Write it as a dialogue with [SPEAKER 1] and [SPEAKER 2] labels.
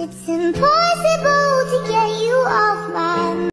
[SPEAKER 1] It's impossible to get you off my